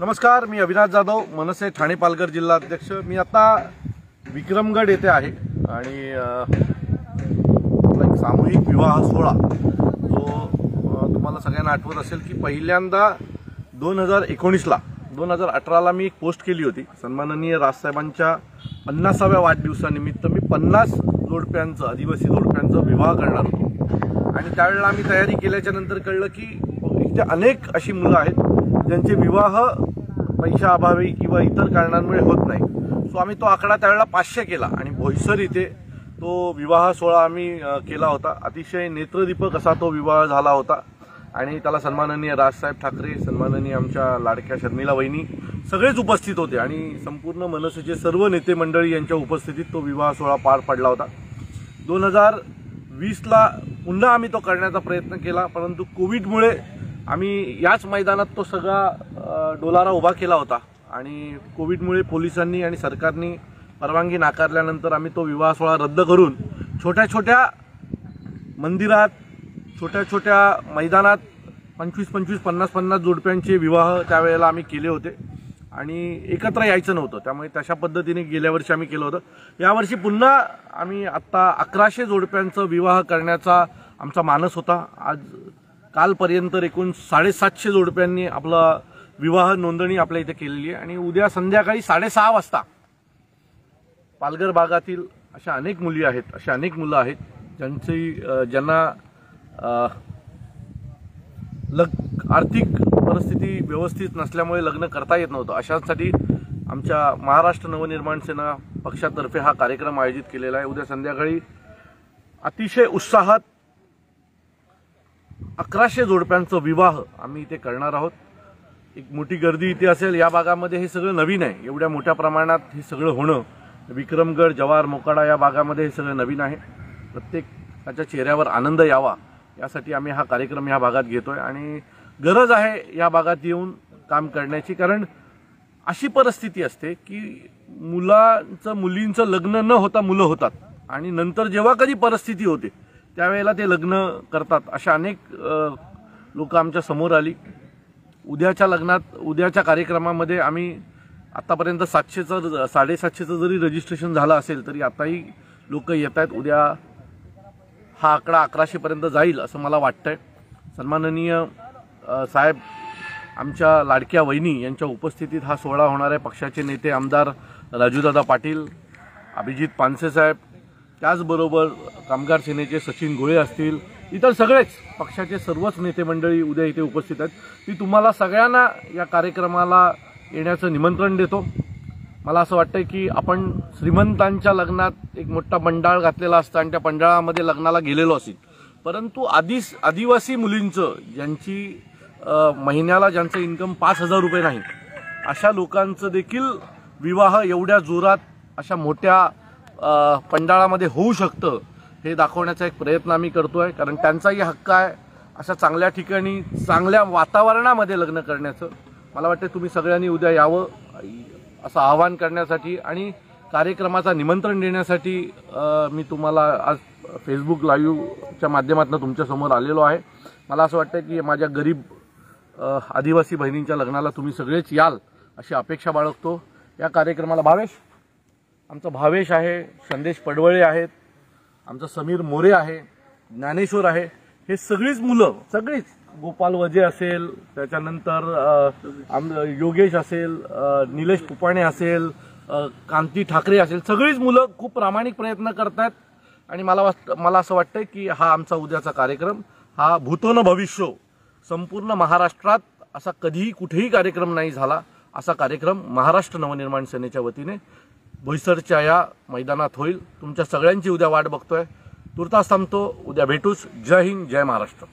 नमस्कार मी अविनाश जाधव मनसे ठाणे पालघर जिल्हा अध्यक्ष. मी आता विक्रमगड येथे आहे आणि आपला एक सामूहिक विवाह सोहळा. जो तुम्हाला सगळ्यांना आठवत असेल की पहिल्यांदा दोन हजार एकोणीसला दोन हजार अठराला मी एक पोस्ट केली होती. सन्माननीय राजसाहेबांच्या पन्नासाव्या वाढदिवसानिमित्त मी पन्नास जोडप्यांचं आदिवासी जोडप्यांचं विवाह करणार होतो. आणि त्यावेळेला आम्ही तयारी केल्याच्यानंतर कळलं की इथे अनेक अशी मुलं आहेत ज्यांचे विवाह पैशाअभावी किंवा इतर कारणांमुळे होत नाही. सो आम्ही तो आकडा त्यावेळेला पाचशे केला आणि भोईसर इथे तो विवाह सोहळा आम्ही केला होता. अतिशय नेत्रदीपक असा तो विवाह झाला होता. आणि त्याला सन्माननीय राजसाहेब ठाकरे सन्माननीय आमच्या लाडक्या शर्मिला वहिनी सगळेच उपस्थित होते आणि संपूर्ण मनसेचे सर्व नेते मंडळी यांच्या उपस्थितीत तो विवाह सोहळा पार पडला होता. दोन हजार वीसला पुन्हा आम्ही तो करण्याचा प्रयत्न केला परंतु कोविडमुळे आम्ही याच मैदानात तो सगळा डोलारा उभा केला होता. आणि कोविडमुळे पोलिसांनी आणि सरकारनी परवानगी नाकारल्यानंतर आम्ही तो विवाह सोहळा रद्द करून छोट्या छोट्या मंदिरात छोट्या छोट्या मैदानात पंचवीस पंचवीस पन्नास पन्नास जोडप्यांचे विवाह त्यावेळेला आम्ही केले होते. आणि एकत्र यायचं नव्हतं. त्यामुळे तशा पद्धतीने गेल्या वर्षी आम्ही केलं होतं. यावर्षी पुन्हा आम्ही आत्ता अकराशे जोडप्यांचं विवाह करण्याचा आमचा मानस होता. आज कालपर्यंत एकूण साडेसातशे जोडप्यांनी आपलं विवाह नोंदणी आपल्या इथे केलेली आहे. आणि उद्या संध्याकाळी साडेसहा वाजता पालघर भागातील अशा अनेक मुली आहेत अशा अनेक मुलं आहेत ज्यांची ज्यांना लग आर्थिक परिस्थिती व्यवस्थित नसल्यामुळे लग्न करता येत नव्हतं. अशांसाठी आमच्या महाराष्ट्र नवनिर्माण सेना पक्षातर्फे हा कार्यक्रम आयोजित केलेला आहे. उद्या संध्याकाळी अतिशय उत्साहात अकराशे जोडप्यांचं विवाह आम्ही इथे करणार आहोत. एक मोठी गर्दी इथे असेल या भागामध्ये हे सगळं नवीन आहे. एवढ्या मोठ्या प्रमाणात हे सगळं होणं विक्रमगड जवार मोकाडा या भागामध्ये हे सगळं नवीन आहे. प्रत्येकाच्या चेहऱ्यावर आनंद यावा यासाठी आम्ही हा कार्यक्रम या भागात घेतोय. आणि गरज आहे या भागात येऊन काम करण्याची कारण अशी परिस्थिती असते की मुलांचं मुलींचं लग्न न होता मुलं होतात. आणि नंतर जेव्हा कधी परिस्थिती होते त्यावेळेला ते लग्न करतात अशा अनेक लोक आमच्यासमोर आली. उद्याच्या लग्नात उद्याच्या कार्यक्रमामध्ये आम्ही आत्तापर्यंत सातशेचं साडेसातशेचं जरी रजिस्ट्रेशन झालं असेल तरी आताही लोक येत आहेत. उद्या हा आकडा अकराशेपर्यंत जाईल असं मला वाटतं आहे सन्माननीय साहेब आमच्या लाडक्या वहिनी यांच्या उपस्थितीत हा सोहळा होणार आहे. पक्षाचे नेते आमदार राजूदादा पाटील अभिजित पानसे साहेब त्याचबरोबर कामगार सेनेचे सचिन गोळे असतील इतर सगळेच पक्षाचे सर्वच नेते मंडळी उद्या इथे उपस्थित आहेत. मी तुम्हाला सगळ्यांना या कार्यक्रमाला येण्याचं निमंत्रण देतो. मला असं वाटतं की आपण श्रीमंतांच्या लग्नात एक मोठा बंडाळ घातलेला असतं आणि त्या पंडाळामध्ये लग्नाला गेलेलो असेल. परंतु आदिस आदिवासी मुलींचं ज्यांची महिन्याला ज्यांचं इन्कम पाच हजार रुपये नाही अशा लोकांचं देखील विवाह एवढ्या जोरात अशा मोठ्या पंडाळामध्ये होऊ शकतं. हे दाखवण्याचा एक प्रयत्न आम्ही आहे कारण त्यांचाही हक्क आहे. अशा चांगल्या ठिकाणी चांगल्या वातावरणामध्ये लग्न करण्याचं. मला वाटतं तुम्ही सगळ्यांनी उद्या यावं असं आवाहन करण्यासाठी आणि कार्यक्रमाचा निमंत्रण देण्यासाठी मी तुम्हाला आज फेसबुक लाईव्हच्या माध्यमातून तुमच्यासमोर आलेलो आहे. मला असं वाटतं की माझ्या गरीब आदिवासी बहिणींच्या लग्नाला तुम्ही सगळेच याल अशी अपेक्षा बाळगतो. या कार्यक्रमाला भावेश आमचा भावेश आहे संदेश पडवळे आहेत. आमचा समीर मोरे आहे ज्ञानेश्वर आहे हे सगळीच मुलं सगळीच. गोपाल वजे असेल त्याच्यानंतर आम योगेश असेल निलेश पुपाणे असेल कांती ठाकरे असेल सगळीच मुलं खूप प्रामाणिक प्रयत्न करतात आणि मला वाट मला असं वाटतं की हा आमचा उद्याचा कार्यक्रम हा भूतोन भविष्य संपूर्ण महाराष्ट्रात असा कधीही कुठेही कार्यक्रम नाही झाला असा कार्यक्रम महाराष्ट्र नवनिर्माण सेनेच्या वतीने भुईसरच्या या मैदानात होईल. तुमच्या सगळ्यांची उद्या वाट बघतोय. तुर्तास थांबतो. उद्या भेटूच. जय हिंद जय महाराष्ट्र.